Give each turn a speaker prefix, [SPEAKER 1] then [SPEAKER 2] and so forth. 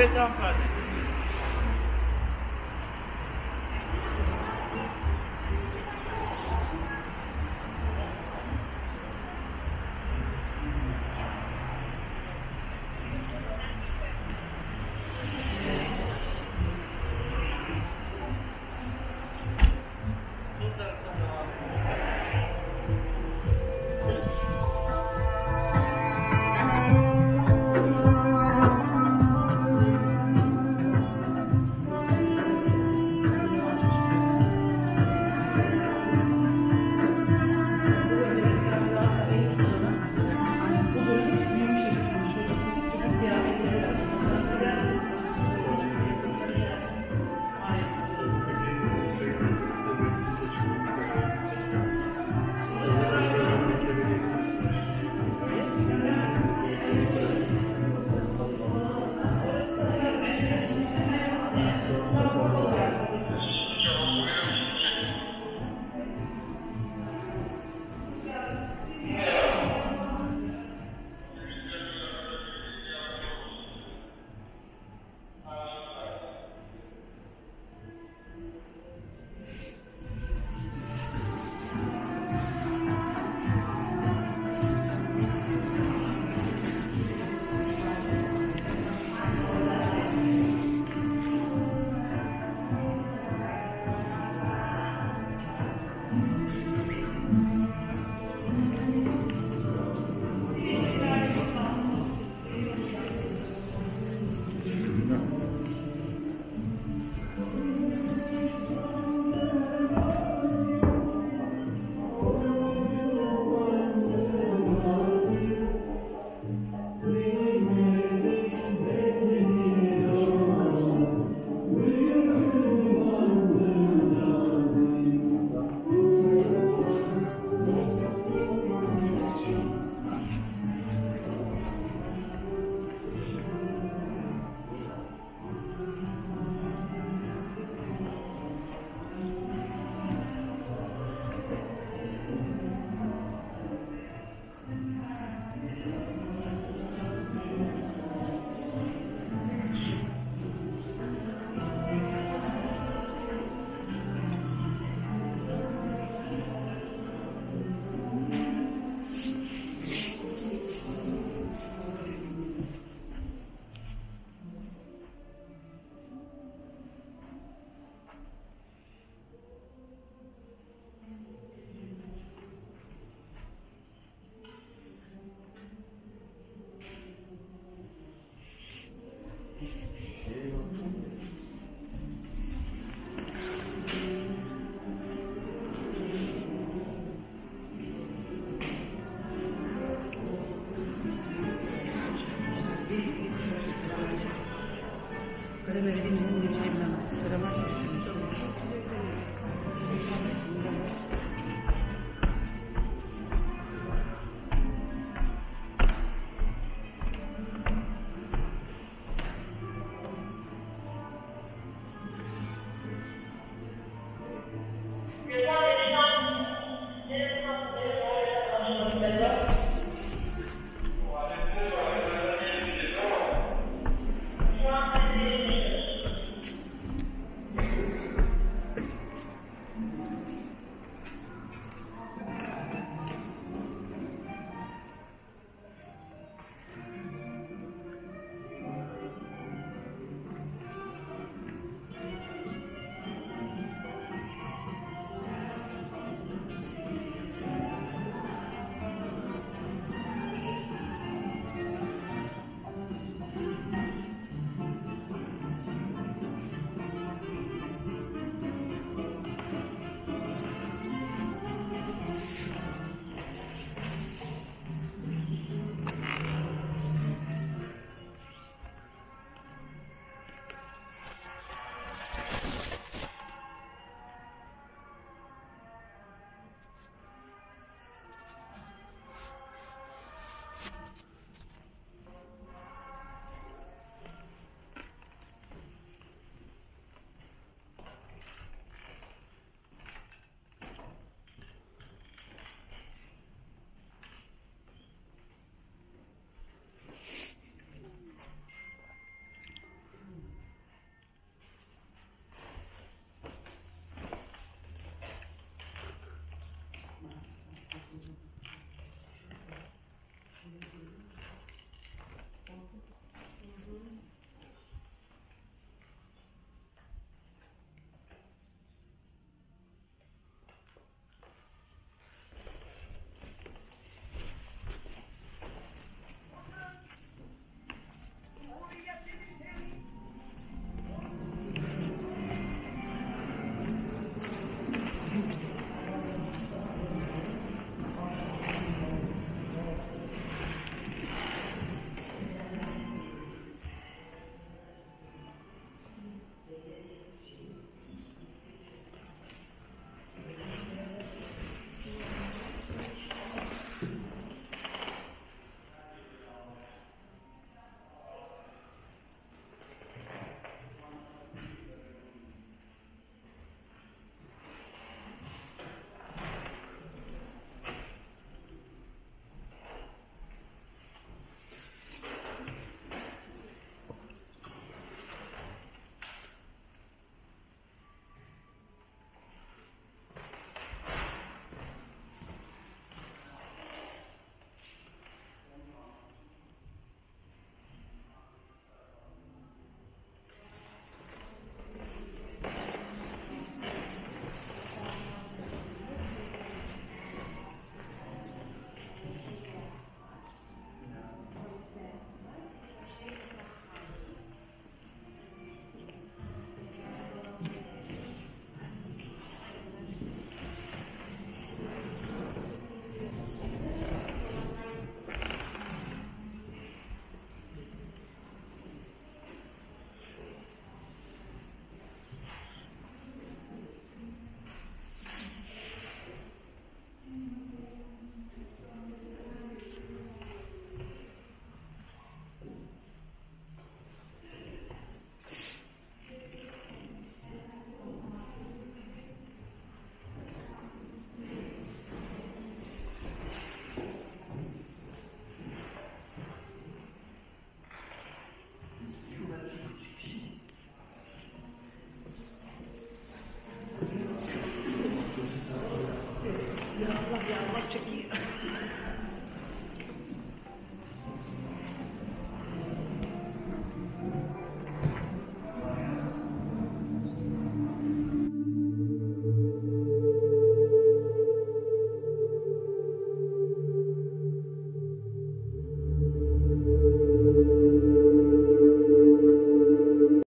[SPEAKER 1] Evet hanımefendi. Sigara verebilmenin bir şey bilmem. Sigara var.